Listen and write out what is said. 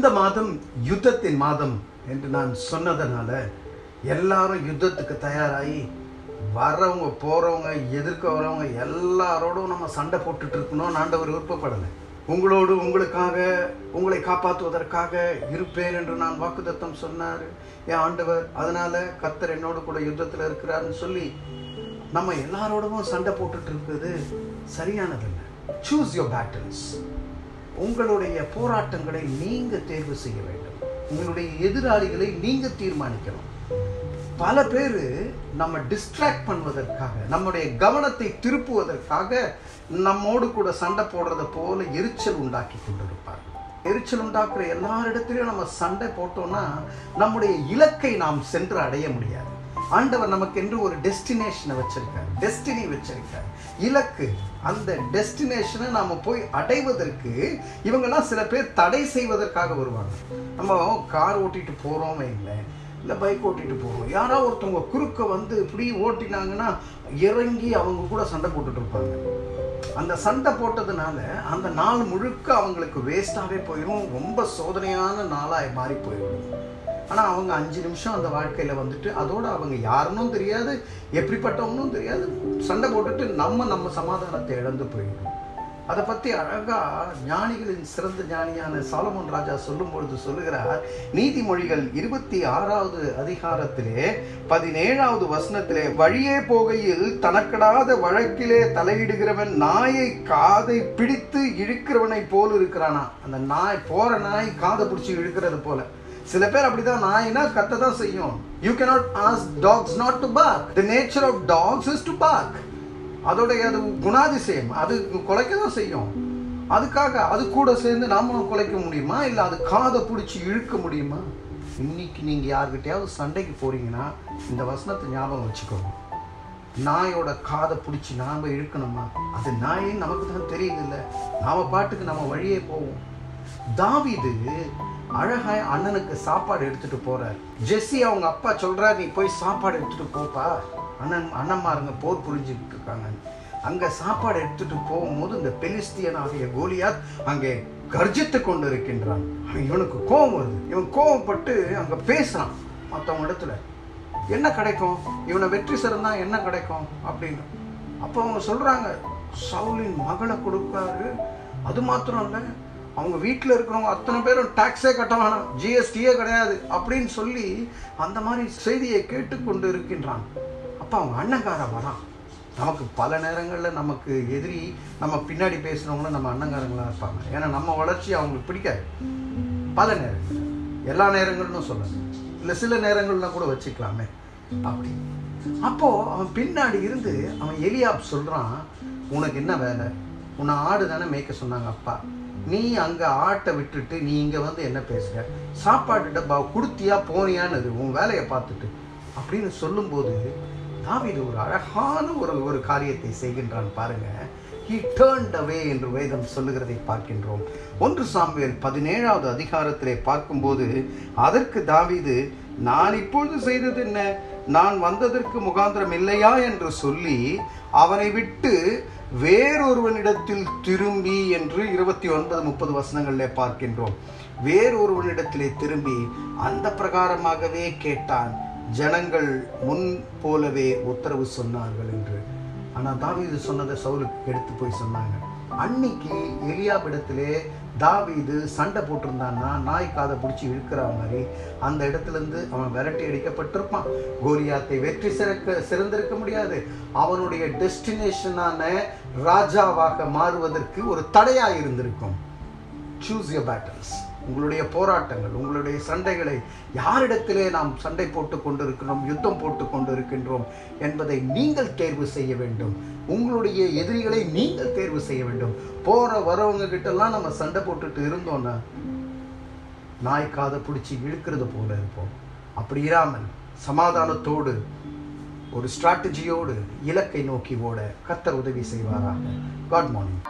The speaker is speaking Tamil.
இந்த மாதம் யுத்தத்தின் மாதம் என்று நான் சொன்னதனால எல்லாரும் யுத்தத்துக்கு தயாராகி வர்றவங்க போகிறவங்க எதிர்க்க வரவங்க எல்லாரோடும் நம்ம சண்டை போட்டுட்டு இருக்கணும்னு ஆண்டவர் விருப்பப்படலை. உங்களோடு உங்களுக்காக உங்களை காப்பாற்றுவதற்காக இருப்பேன் என்று நான் வாக்குதத்தம் சொன்னார். என் ஆண்டவர் அதனால் கத்தர் என்னோடு கூட யுத்தத்தில் இருக்கிறாருன்னு சொல்லி நம்ம எல்லாரோடவும் சண்டை போட்டுட்டு இருக்குது சரியானதில்லை. சூஸ் யோர் பேட்டில்ஸ் உங்களுடைய போராட்டங்களை நீங்க தேர்வு செய்ய வேண்டும். உங்களுடைய எதிராளிகளை நீங்க தீர்மானிக்கணும். பல பேர் நம்ம டிஸ்ட்ராக்ட் பண்ணுவதற்காக நம்முடைய கவனத்தை திருப்புவதற்காக நம்மோடு கூட சண்டை போடுறத போல எரிச்சல் உண்டாக்கி கொண்டிருப்பார் எரிச்சல் உண்டாக்குற எல்லாரிடத்திலையும் நம்ம சண்டை போட்டோம்னா நம்முடைய இலக்கை நாம் சென்று அடைய முடியாது. ஆண்டவர் நமக்கு என்று ஒரு டெஸ்டினேஷனை வச்சிருக்கார். டெஸ்டினி வச்சிருக்கார். இலக்கு. அந்த டெஸ்டினேஷனை நாம் போய் அடைவதற்கு இவங்கெல்லாம் சில பேர் தடை செய்வதற்காக வருவாங்க. நம்ம கார் ஓட்டிட்டு போகிறோமே இல்லை இல்லை பைக் ஓட்டிட்டு போகிறோம் யாராவது ஒருத்தவங்க குறுக்க வந்து இப்படி ஓட்டினாங்கன்னா இறங்கி அவங்க கூட சண்டை போட்டுட்டு இருப்பாங்க. அந்த சண்டை போட்டதுனால அந்த நாள் முழுக்க அவங்களுக்கு வேஸ்டாகவே போயிடும் ரொம்ப சோதனையான நாளாக மாறி போயிடும் ஆனால் அவங்க அஞ்சு நிமிஷம் அந்த வாழ்க்கையில் வந்துட்டு அதோடு அவங்க யாருன்னும் தெரியாது எப்படிப்பட்டவங்களும் தெரியாது. சண்டை போட்டுட்டு நம்ம நம்ம சமாதானத்தை இழந்து போயிடும் அதை பற்றி அழகாக ஞானிகளின் சிறந்த ஞானியான சாலமோன் ராஜா சொல்லும் பொழுது சொல்லுகிறார் நீதிமொழிகள் இருபத்தி ஆறாவது அதிகாரத்திலே பதினேழாவது வசனத்திலே வழியே போகையில் தனக்கடாத வழக்கிலே தலையிடுகிறவன் நாயை காதை பிடித்து இழுக்கிறவனை போல் இருக்கிறானா? அந்த நாய் போற நாய் காதை பிடிச்சி இழுக்கிறது போல. சில பேர் அப்படிதான் நாய்னா கத்த தான் செய்யும்? You cannot as dogs not to bark the nature of dogs is to bark அதோடைய அது குணாதிசயம். அது குலைக்க தான் செய்யும். அதுக்காக அது கூட சேர்ந்து நாமளும் குலைக்க முடியுமா? இல்லை அது காதை பிடிச்சி இழுக்க முடியுமா? இன்னைக்கு நீங்கள் யார்கிட்டயாவது சண்டைக்கு போறீங்கன்னா இந்த வசனத்தை ஞாபகம் வச்சுக்கோங்க. நாயோட காதை பிடிச்சி நாம் இழுக்கணுமா? அது நாயின்னு நமக்கு தான் தெரியுது இல்லை நாம பாட்டுக்கு நம்ம வழியே போவோம். தாவிது அழகாய் அண்ணனுக்கு சாப்பாடு எடுத்துட்டு போறார். ஜெஸ்ஸி அவங்க அப்பா சொல்றாரு நீ போய் சாப்பாடு எடுத்துட்டு போப்பா. அண்ணன் அண்ணன்மாருங்க போர் புரிஞ்சுக்கிட்டு இருக்காங்க. அங்க சாப்பாடு எடுத்துட்டு போகும்போது இந்த பெலிஸ்தியன் ஆகிய கோலியாத் அங்கே கர்ஜித்து கொண்டு இருக்கின்றான் இவனுக்கு கோபம் வருது. இவன் கோபப்பட்டு அங்க பேசுறான். மற்றவங்க இடத்துல என்ன கிடைக்கும்? இவனை வெற்றி சிறந்தா என்ன கிடைக்கும்? அப்படின்னு. அப்போ அவங்க சொல்றாங்க சவுலின் மகளை கொடுப்பாரு அது மாத்திரம் இல்லை அவங்க வீட்டில் இருக்கிறவங்க அத்தனை பேரும் டாக்ஸே கட்ட வேணாம் ஜிஎஸ்டியே கிடையாது அப்படின்னு சொல்லி அந்த மாதிரி செய்தியை கேட்டுக்கொண்டு இருக்கின்றான். அப்போ அவங்க அண்ணங்காரன் வரான். நமக்கு பல நேரங்களில் நமக்கு எதிரி நம்ம பின்னாடி பேசுகிறவங்களும் நம்ம அண்ணங்காரங்களாக இருப்பாங்க. ஏன்னா நம்ம வளர்ச்சி அவங்களுக்கு பிடிக்காது. பல நேரங்கள். எல்லா நேரங்கள்னு சொல்லணும். இல்லை சில நேரங்கள்லாம் கூட வச்சுக்கலாமே. அப்படி. அப்போது அவன் பின்னாடி இருந்து அவன் எலியாப் சொல்கிறான் உனக்கு என்ன வேலை? உன்னை ஆடு தானே மேய்க்க சொன்னாங்க அப்பா. நீ அங்கே ஆட்டை விட்டுட்டு நீ இங்கே வந்து என்ன பேசுகிற சாப்பாட்டு டப்பா கொடுத்தியா போனியான்னு உன் வேலையை பார்த்துட்டு. அப்படின்னு சொல்லும்போது தாவீது ஒரு அழகான ஒரு ஒரு காரியத்தை செய்கின்றான் பாருங்க. ஹி டேர்ன்ட் அவே என்று வேதம் சொல்லுகிறதை பார்க்கின்றோம். ஒன்று சாம்பியல் பதினேழாவது அதிகாரத்திலே பார்க்கும்போது அதற்கு தாவிது நான் இப்பொழுது செய்தது என்ன? நான் வந்ததற்கு முகாந்திரம் இல்லையா? என்று சொல்லி அவனை விட்டு வேறொருவனிடத்தில் திரும்பி என்று இருபத்தி ஒன்பது முப்பது வசனங்களில் பார்க்கின்றோம். வேறொருவனிடத்திலே திரும்பி அந்த பிரகாரமாகவே கேட்டான். ஜனங்கள் முன் போலவே உத்தரவு சொன்னார்கள் என்று. ஆனால் தாவீது சொன்னதை சவுலுக்கு எடுத்து போய் சொன்னாங்க. அன்னைக்கு எலியாபிடத்திலே தாவீது சண்டை போட்டிருந்தான்னா நாய் காதை பிடிச்சி இழுக்கிற மாதிரி அந்த இடத்துலேருந்து அவன் விரட்டி அடிக்கப்பட்டிருப்பான். கோலியாத்தை வெற்றி சிறக்க சிறந்திருக்க முடியாது. அவனுடைய டெஸ்டினேஷனான ராஜாவாக மாறுவதற்கு ஒரு தடையாக இருந்திருக்கும். சூஸ் யர் பேட்டல்ஸ் உங்களுடைய போராட்டங்கள் உங்களுடைய சண்டைகளை யாரிடத்திலே நாம் சண்டை போட்டு கொண்டிருக்கிறோம் யுத்தம் போட்டு கொண்டிருக்கின்றோம் என்பதை நீங்கள் தேர்வு செய்ய வேண்டும். உங்களுடைய எதிரிகளை நீங்கள் தேர்வு செய்ய வேண்டும். போற வரவங்க கிட்டலாம் நம்ம சண்டை போட்டுட்டு இருந்தோன்னா நாய் காதை பிடிச்சி இழுக்கிறது போல இருப்போம். அப்படி இராமல் சமாதானத்தோடு ஒரு ஸ்ட்ராட்டஜியோடு இலக்கை நோக்கி ஓட கத்தர் உதவி செய்வாராக. God morning